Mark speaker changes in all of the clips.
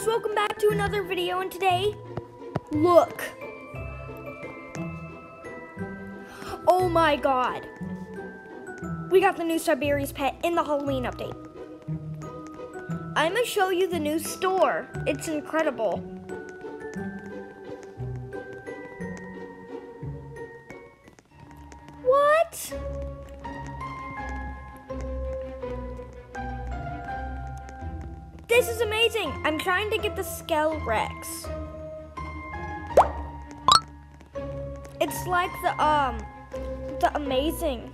Speaker 1: guys, welcome back to another video and today, look. Oh my god. We got the new Strawberries pet in the Halloween update. I'm gonna show you the new store. It's incredible. This is amazing. I'm trying to get the Skele-Rex. It's like the um the amazing.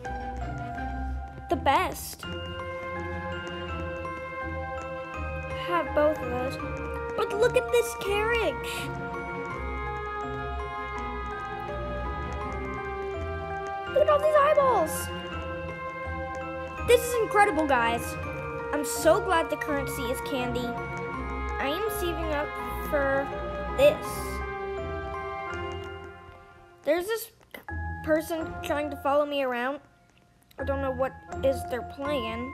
Speaker 1: The best. I have both of those. But look at this carriage. Look at all these eyeballs. This is incredible, guys. So glad the currency is candy. I am saving up for this. There's this person trying to follow me around. I don't know what is their plan.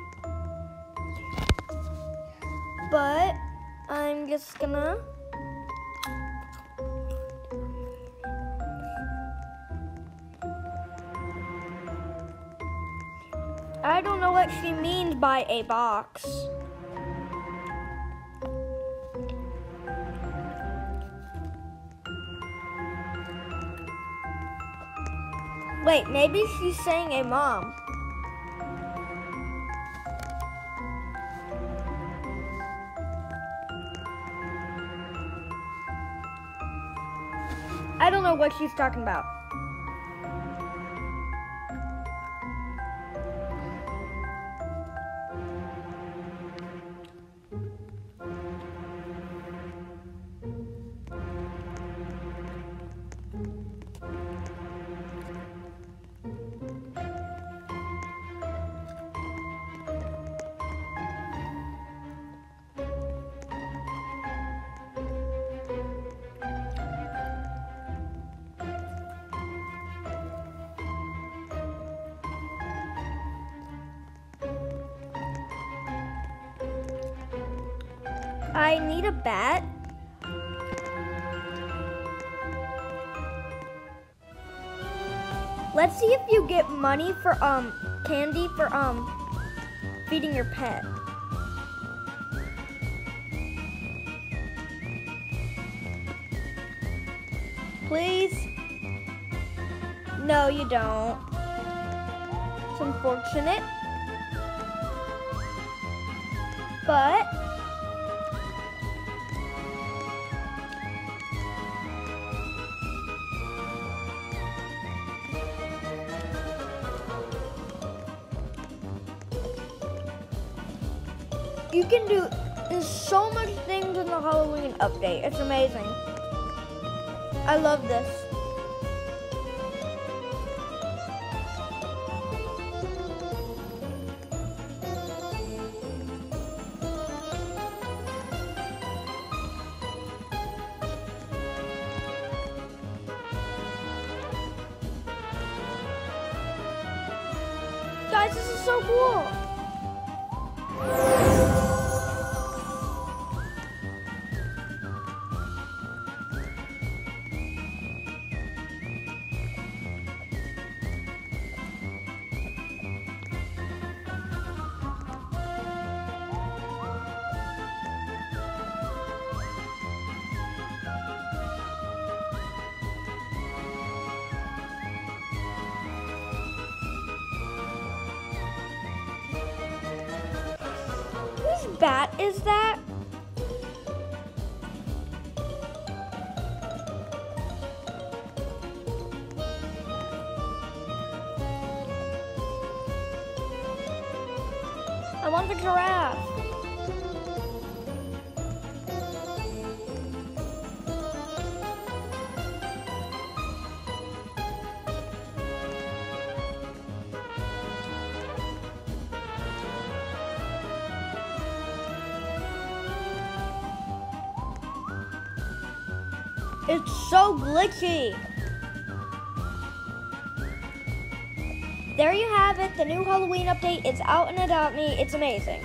Speaker 1: But I'm just gonna I don't know what she means by a box. Wait, maybe she's saying a mom. I don't know what she's talking about. I need a bat. Let's see if you get money for um candy for um feeding your pet. Please? No, you don't. It's unfortunate. But You can do so much things in the Halloween update. It's amazing. I love this. Guys, this is so cool. Bat is that? I want the giraffe. It's so glitchy. There you have it. The new Halloween update is out and about me. It's amazing.